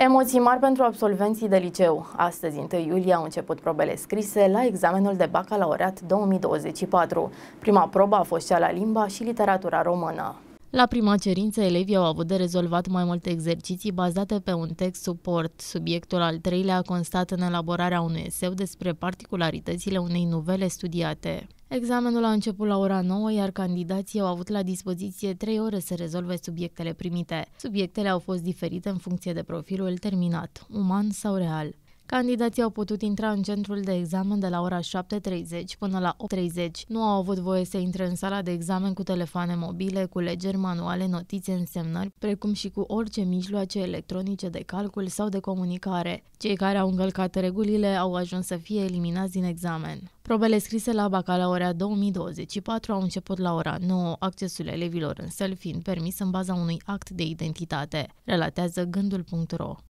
Emoții mari pentru absolvenții de liceu. Astăzi, 1 iulie, au început probele scrise la examenul de bacalaureat 2024. Prima probă a fost cea la limba și literatura română. La prima cerință, elevii au avut de rezolvat mai multe exerciții bazate pe un text suport. Subiectul al treilea a constat în elaborarea unui eseu despre particularitățile unei nuvele studiate. Examenul a început la ora 9, iar candidații au avut la dispoziție 3 ore să rezolve subiectele primite. Subiectele au fost diferite în funcție de profilul terminat, uman sau real. Candidații au putut intra în centrul de examen de la ora 7.30 până la 8.30. Nu au avut voie să intre în sala de examen cu telefoane mobile, cu legeri manuale, notițe, însemnări, precum și cu orice mijloace electronice de calcul sau de comunicare. Cei care au încălcat regulile au ajuns să fie eliminați din examen. Probele scrise la bacalaurea 2024 au început la ora 9, accesul elevilor în sel fiind permis în baza unui act de identitate, relatează gândul.ro.